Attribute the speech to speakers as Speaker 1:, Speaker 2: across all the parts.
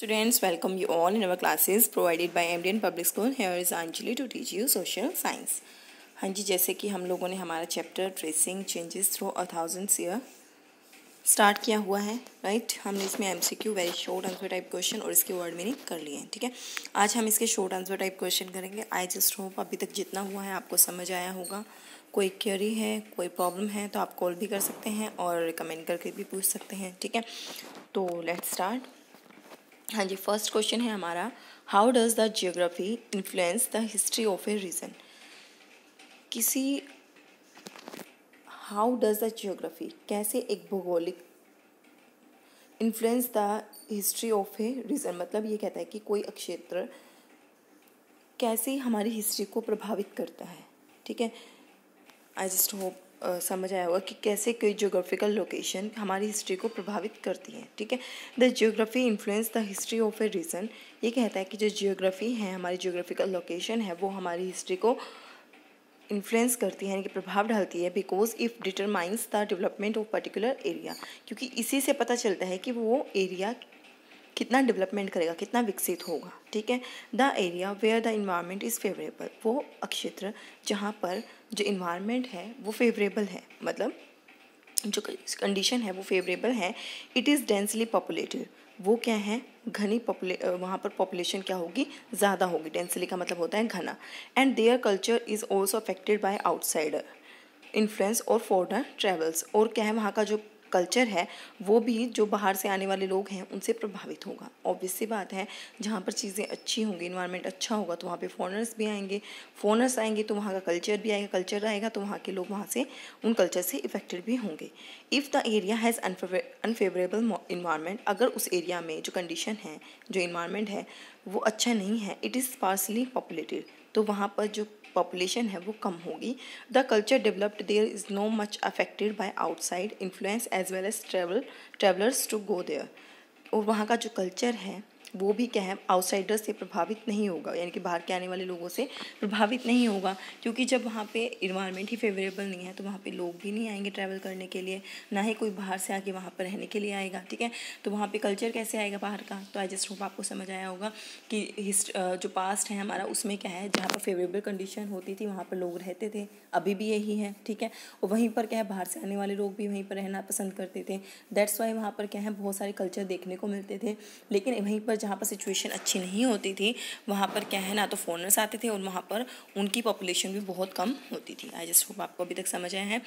Speaker 1: Students, welcome you all in our classes provided by MDN Public School. Here is Anjali to teach you social science. हाँ जी जैसे कि हम लोगों ने हमारा chapter tracing changes through a thousand year start किया हुआ है राइट हमने इसमें M C Q very short answer type question और इसके वर्ड मीनिंग कर लिए हैं ठीक है? आज हम इसके शॉर्ट आंसर टाइप क्वेश्चन करेंगे। आई जस्ट होप अभी तक जितना हुआ है आपको समझ आया होगा। कोई क्वेरी है कोई प्रॉब्लम है तो आप कॉल भी कर सकते हैं और कमेंट करके भी पूछ सकते हैं ठीक है? तो लेट स्टार्ट हाँ जी फ़र्स्ट क्वेश्चन है हमारा how does the geography influence the history of a region किसी हाउ डज़ द जियोग्राफी कैसे एक भौगोलिक influence the history of a region मतलब ये कहता है कि कोई क्षेत्र कैसे हमारी हिस्ट्री को प्रभावित करता है, ठीक है? आई जस्ट होप समझ आया होगा कि कैसे कोई जोग्राफिकल लोकेशन हमारी हिस्ट्री को प्रभावित करती है, ठीक है? The geography influence the history of a region ये कहता है कि जो जियोग्राफी है, हमारी जियोग्राफिकल लोकेशन है, वो हमारी हिस्ट्री को इन्फ्लुएंस करती है, यानी कि प्रभाव डालती है because if determines the development of particular area क्योंकि इसी से पता चलता है कि वो एरिया कितना डेवलपमेंट करेगा, कितना विकसित होगा, ठीक है? The area where the environment is favourable वो क्षेत्र जहाँ पर जो इन्वायरमेंट है, वो फेवरेबल है। मतलब जो कंडीशन है, वो फेवरेबल है। इट इज़ डेंसली पॉपुलेटेड वो क्या है? घनी पॉपुले वहाँ पर पॉपुलेशन क्या होगी? ज़्यादा होगी। डेंसली का मतलब होता है घना। And their culture is also affected by outsider influence और फॉरनर ट्रेवल्स और क्या है? वहाँ का जो कल्चर है, वो भी जो बाहर से आने वाले लोग हैं, उनसे प्रभावित होगा। ऑब्वियस सी बात है, जहाँ पर चीज़ें अच्छी होंगी इन्वायरमेंट अच्छा होगा तो वहाँ पे फॉरनर्स भी आएँगे। फॉरनर्स आएँगे तो वहाँ का कल्चर भी आएगा कल्चर आएगा तो वहाँ के लोग वहाँ से, उन कल्चर से इफेक्टेड भी होंगे। If the area has unfavourable environment अगर उस एरिया में जो कंडीशन है, जो इन्वायरमेंट है, वो अच्छा नहीं है इट इज़ पार्सली पॉपुलेटेड तो वहाँ पर जो पॉपुलेशन है, वो कम होगी। The culture developed there is no much affected by outside influence as well as travel travellers to go there और वहाँ का जो कल्चर है वो भी क्या है आउटसाइडर्स से प्रभावित नहीं होगा, यानी कि बाहर के आने वाले लोगों से प्रभावित नहीं होगा, क्योंकि जब वहाँ पे इन्वायरमेंट ही फेवरेबल नहीं है तो वहाँ पे लोग भी नहीं आएँगे ट्रैवल करने के लिए, ना ही कोई बाहर से आके वहाँ पर रहने के लिए आएगा, ठीक है? तो वहाँ पे कल्चर कैसे आएगा बाहर का? तो आई जस्ट होप आपको समझ आया होगा कि हिस्ट जो पास्ट है हमारा, उसमें क्या है, जहाँ पर फेवरेबल कंडीशन होती थी, वहाँ पर लोग रहते थे, अभी भी यही है, ठीक है? और वहीं पर क्या है, बाहर से आने वाले लोग भी वहीं पर रहना पसंद करते थे दैट्स वाई वहाँ पर क्या है, बहुत सारे कल्चर देखने को मिलते थे, लेकिन वहीं पर जहाँ पर सिचुएशन अच्छी नहीं होती थी, वहाँ पर क्या है ना तो फॉरनर्स आते थे और वहाँ पर उनकी पॉपुलेशन भी बहुत कम होती थी। आई जस्ट होप आपको अभी तक समझ आया है।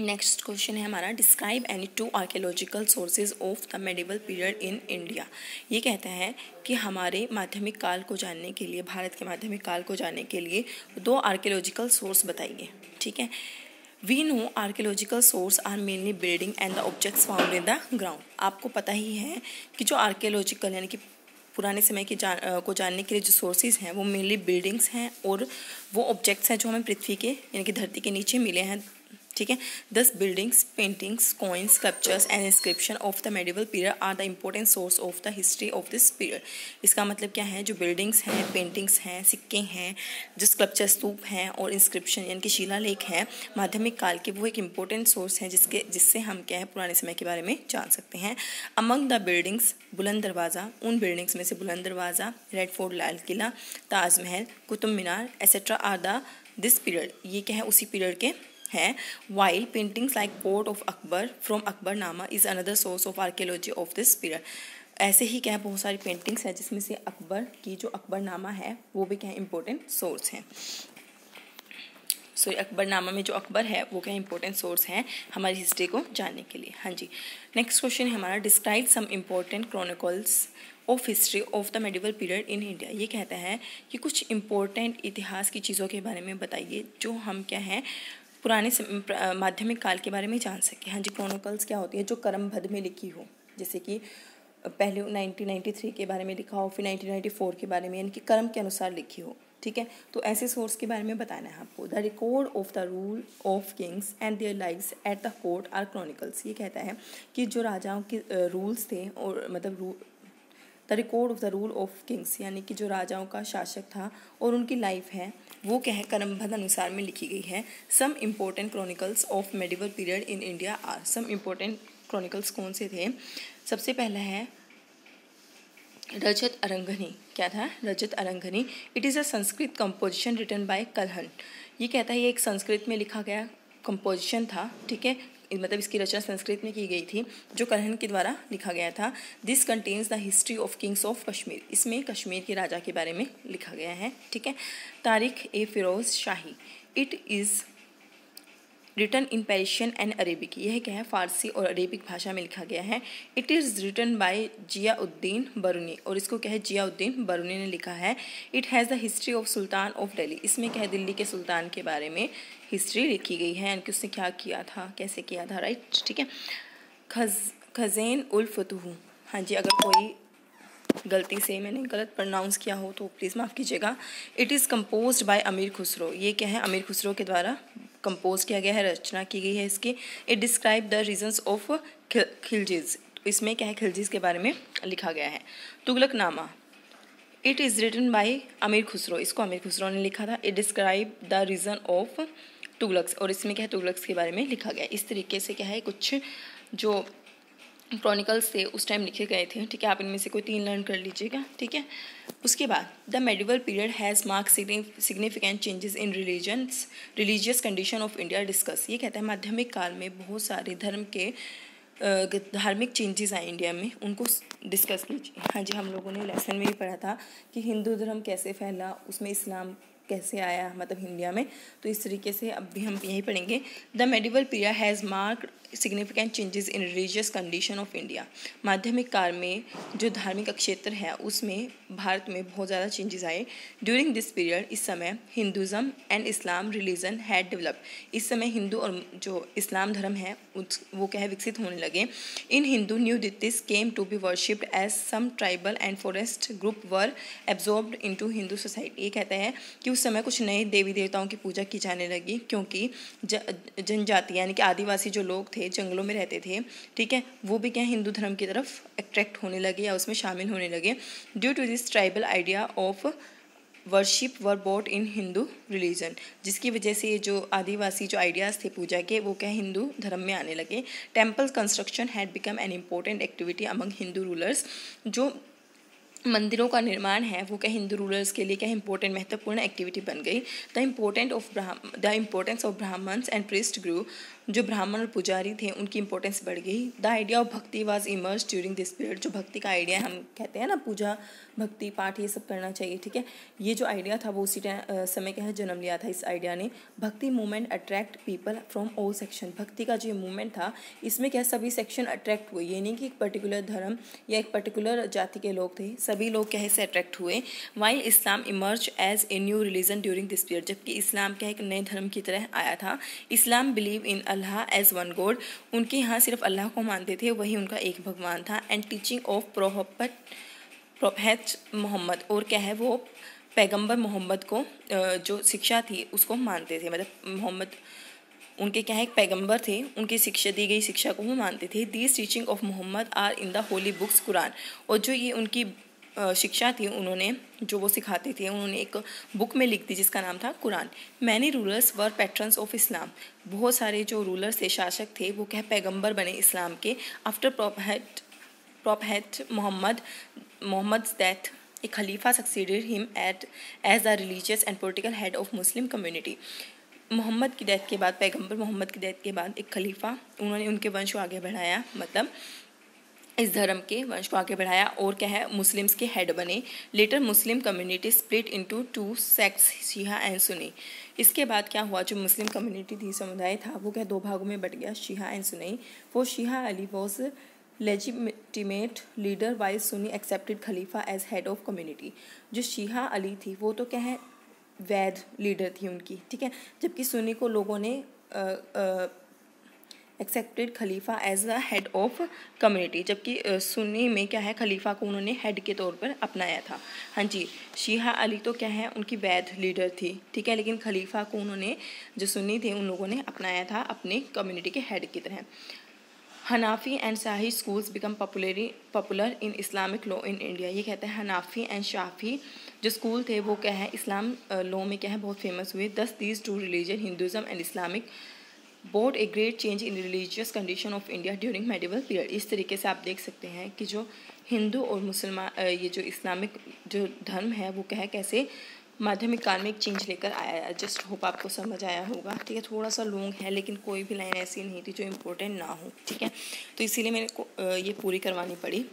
Speaker 1: नेक्स्ट क्वेश्चन है हमारा describe any two archaeological sources of the medieval period in India ये कहता है कि हमारे माध्यमिक काल को जानने के लिए, भारत के माध्यमिक काल को जानने के लिए दो आर्कियोलॉजिकल सोर्स बताइए। ठीक है? We know archaeological source are mainly building and the objects found in the ground आपको पता ही है कि जो आर्कियोलॉजिकल यानी कि पुराने समय के जान को जानने के लिए जो सोर्सेज हैं, वो मेनली बिल्डिंग्स हैं और वो ऑब्जेक्ट्स हैं जो हमें पृथ्वी के, यानी कि धरती के नीचे मिले हैं। ठीक है? Thus buildings paintings coins sculptures and inscription of the medieval period are the important source of the history of this period इसका मतलब क्या है? जो बिल्डिंग्स हैं पेंटिंग्स हैं, सिक्के हैं, जो स्कल्पचर स्तूप हैं और इंस्क्रिप्शन यानी कि शिलालेख हैं, माध्यमिक काल के वो एक इम्पोर्टेंट सोर्स हैं जिसके, जिससे हम क्या है? पुराने समय के बारे में जान सकते हैं। अमंग द बिल्डिंग्स बुलंद दरवाज़ा, उन बिल्डिंग्स में से Buland Darwaza red fort Lal Qila, Taj Mahal, Qutub Minar etcetera are the this period ये क्या है? उसी पीरियड के हैं. While paintings like court of Akbar from Akbar Nama is another source of archaeology of this period ऐसे ही क्या बहुत सारी पेंटिंग्स हैं जिसमें से अकबर की जो अकबर नामा है, वो भी क्या इंपॉर्टेंट सोर्स हैं. अकबर नामा में जो अकबर है, वो क्या इंपॉर्टेंट सोर्स है हमारी हिस्ट्री को जानने के लिए. हाँ जी. नेक्स्ट क्वेश्चन है हमारा. Describe some important chronicles of history of the medieval period in India ये कहता है कि कुछ इम्पोर्टेंट इतिहास की चीज़ों के बारे में बताइए जो हम क्या है. पुराने माध्यमिक काल के बारे में जान सकें। हाँ जी क्रोनिकल्स क्या होती है? जो क्रमबद्ध में लिखी हो। जैसे कि पहले 1993 के बारे में लिखा हो, फिर 1994 के बारे में, यानी कि कर्म के अनुसार लिखी हो। ठीक है? तो ऐसे सोर्स के बारे में बताना है आपको। The record of the rule of kings and their lives at the court are chronicles ये कहता है कि जो राजाओं के रूल्स थे और मतलब रू the record of the rule of kings यानी कि जो राजाओं का शासक था और उनकी लाइफ है वो क्या है क्रमबद्ध अनुसार में लिखी गई है some important chronicles of medieval period in India are some important chronicles कौन से थे? सबसे पहला है, रजत अरंगनी। क्या था? Rajatarangini. It is a Sanskrit composition written by Kalhana ये कहता है, ये एक संस्कृत में लिखा गया कंपोजिशन था, ठीक है? मतलब इसकी रचना संस्कृत में की गई थी, जो कलहन के द्वारा लिखा गया था। This contains the history of kings of Kashmir इसमें कश्मीर के राजा के बारे में लिखा गया है, ठीक है? Tarikh e Firoz Shahi. It is written in Persian and Arabic यह क्या है? फ़ारसी और अरेबिक भाषा में लिखा गया है। It is written by Ziauddin Barani और इसको क्या है? जियाउद्दीन बरूनी ने लिखा है। It has the history of sultan of Delhi इसमें क्या है? दिल्ली के सुल्तान के बारे में हिस्ट्री लिखी गई है। यानी कि उसने क्या किया था? कैसे किया था? राइट ठीक है? खज, खजैन उल फतूह। हाँ जी, अगर कोई गलती से मैंने गलत प्रोनाउंस किया हो तो प्लीज़ माफ़ कीजिएगा। इट इज़ कम्पोज बाय अमीर खुसरो ये क्या है? अमीर खुसरो के द्वारा कंपोज किया गया है, रचना की गई है इसकी। It describe the reasons of Khiljis इसमें क्या है खिलजीज के बारे में लिखा गया है। तुगलक नामा इट इज़ रिटन बाई अमीर खुसरो इसको अमीर खुसरो ने लिखा था। It describe the reason of Tughlaqs और इसमें क्या है तुगलक्स के बारे में लिखा गया। इस तरीके से क्या है, कुछ जो क्रॉनिकल्स थे उस टाइम लिखे गए थे। ठीक है, आप इनमें से कोई तीन लर्न कर लीजिएगा। ठीक है? उसके बाद the medieval period has mark significant changes in religions religious condition of India discuss ये कहता है, माध्यमिक काल में बहुत सारे धर्म के धार्मिक चेंजेस आए इंडिया में। उनको डिस्कस कीजिए। हाँ जी, हम लोगों ने लेसन में भी पढ़ा था कि हिंदू धर्म कैसे फैला, उसमें इस्लाम कैसे आया मतलब इंडिया में। तो इस तरीके से अब भी हम यही पढ़ेंगे। The medieval period has mark significant changes in religious condition of India माध्यमिक काल में जो धार्मिक क्षेत्र है, उसमें भारत में बहुत ज़्यादा चेंजेस आए। ड्यूरिंग दिस पीरियड इस समय Hinduism and Islam religion had develop इस समय हिंदू और जो इस्लाम धर्म है उस वो क्या है विकसित होने लगे। In Hindu new deities came to be worshipped as some tribal and forest group were absorbed into Hindu society ये कहता है कि उस समय कुछ नए देवी देवताओं की पूजा की जाने लगी, क्योंकि जनजाति, यानी कि आदिवासी जो लोग थे थे, जंगलों में रहते थे, ठीक है, वो भी क्या हिंदू धर्म की तरफ़ अट्रैक्ट होने लगे या उसमें शामिल होने लगे due to this tribal idea of worship were brought in Hindu religion जिसकी वजह से ये जो आदिवासी जो आइडियाज़ थे पूजा के, वो क्या हिंदू धर्म में आने लगे। Temple construction had become an important activity among Hindu rulers जो मंदिरों का निर्माण है, वो क्या हिंदू रूलर्स के लिए क्या इंपॉर्टेंट महत्वपूर्ण एक्टिविटी बन गई। The important of the importance of Brahmins and priest grew जो ब्राह्मण और पुजारी थे, उनकी इंपॉर्टेंस बढ़ गई। The idea of bhakti was emerge during this period जो भक्ति का आइडिया हम कहते हैं ना, पूजा, भक्ति, पाठ, ये सब करना चाहिए, ठीक है? ये जो आइडिया था, वो उसी टाइम समय क्या है जन्म लिया था इस आइडिया ने। Bhakti movement attract people from all section भक्ति का जो मूवमेंट था, इसमें क्या सभी सेक्शन अट्रैक्ट हुए? ये नहीं कि एक पर्टिकुलर धर्म या एक पर्टिकुलर जाति के लोग थे सभी लोग क्या से अट्रैक्ट हुए while Islam emerge as a new religion during this period जबकि इस्लाम क्या एक नए धर्म की तरह आया था। Islam believe in Allah as one god उनके यहाँ सिर्फ़ अल्लाह को मानते थे, वही उनका एक भगवान था and teaching of prophet prophet Muhammad, और क्या है, वो पैगंबर मोहम्मद को जो शिक्षा थी, उसको मानते थे। मतलब मोहम्मद, उनके क्या है, एक पैगंबर थे, उनकी शिक्षा, दी गई शिक्षा को वो मानते थे। These teaching of Muhammad are in the holy books Quran और जो ये उनकी शिक्षा थी उन्होंने, जो वो सिखाते थे, उन्होंने एक बुक में लिख दी जिसका नाम था Quran. Many rulers were patrons of Islam बहुत सारे जो रूलर्स थे, शासक थे, वो क्या पैगंबर बने इस्लाम के। After prophet prophet Muhammad Muhammad death a Khalifa succeeded him at as the religious and political head of Muslim community Muhammad की डेथ के बाद, पैगंबर मोहम्मद की डेथ के बाद एक खलीफा, उन्होंने उनके वंश को आगे बढ़ाया मतलब इस धर्म के वंश को आगे बढ़ाया और क्या है मुस्लिम्स के हेड बने। Later Muslim community split into two sects Shia and Sunni इसके बाद क्या हुआ? जो मुस्लिम कम्युनिटी थी समुदाय था वो क्या दो भागों में बट गया? शिहा एंड सुनी वो Shia Ali was legitimate leader while Sunni accepted Khalifa as head of community जो शिहा अली थी वो तो क्या है वैद लीडर थी उनकी ठीक है? जबकि सुनी को लोगों ने आ, आ, accepted Khalifa as a head of community जबकि सुन्नी में क्या है, खलीफा को उन्होंने हेड के तौर पर अपनाया था। हाँ जी, शीहा अली तो क्या है, उनकी वैध लीडर थी, ठीक है, लेकिन खलीफा को उन्होंने, जो सुन्नी थे, उन लोगों ने अपनाया था अपने कम्युनिटी के हेड की तरह। Hanafi and Shafi schools become popularly popular in Islamic law in India ये कहते हैं हनाफी एंड शाफी, जो स्कूल थे, वो क्या है इस्लाम लॉ में क्या है, बहुत फ़ेमस हुए। Thus these two religion Hinduism and Islamic brought a great change in religious condition of India during medieval period इस तरीके से आप देख सकते हैं कि जो हिंदू और मुसलमान ये जो इस्लामिक जो धर्म है, वो कह कैसे माध्यमिक काल में एक चेंज लेकर आया है। जस्ट होप आपको समझ आया होगा। ठीक है, थोड़ा सा लॉन्ग है, लेकिन कोई भी लाइन ऐसी नहीं थी जो इम्पोर्टेंट ना हो। ठीक है तो इसीलिए मेरे को ये पूरी करवानी पड़ी।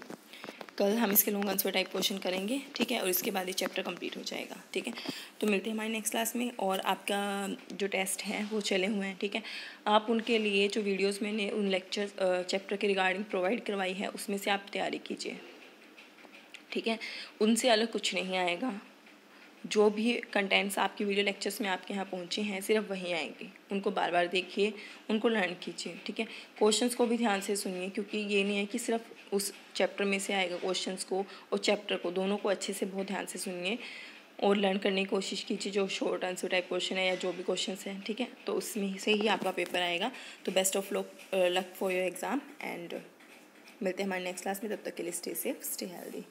Speaker 1: कल हम इसके लॉन्ग आंसर टाइप क्वेश्चन करेंगे, ठीक है? और इसके बाद ये चैप्टर कंप्लीट हो जाएगा, ठीक है? तो मिलते हैं हमारे नेक्स्ट क्लास में और आपका जो टेस्ट है, वो चले हुए हैं, ठीक है? आप उनके लिए जो वीडियोज़ मैंने उन लेक्चर चैप्टर के रिगार्डिंग प्रोवाइड करवाई है, उसमें से आप तैयारी कीजिए, ठीक है? उनसे अलग कुछ नहीं आएगा। जो भी कंटेंट्स आपके वीडियो लेक्चर्स में आपके यहाँ पहुँचे हैं, सिर्फ़ वहीं आएँगे। उनको बार बार देखिए, उनको लर्न कीजिए, ठीक है? क्वेश्चंस को भी ध्यान से सुनिए, क्योंकि ये नहीं है कि सिर्फ़ उस चैप्टर में से आएगा क्वेश्चंस को और चैप्टर को, दोनों को अच्छे से बहुत ध्यान से सुनिए और लर्न करने की कोशिश कीजिए, जो शॉर्ट आंसर टाइप क्वेश्चन है या जो भी क्वेश्चन हैं, ठीक है? तो उसमें से ही आपका पेपर आएगा। तो best of luck luck for your exam and मिलते हैं हमारे नेक्स्ट क्लास में, तब तक के लिए स्टे सेफ़ स्टे हेल्दी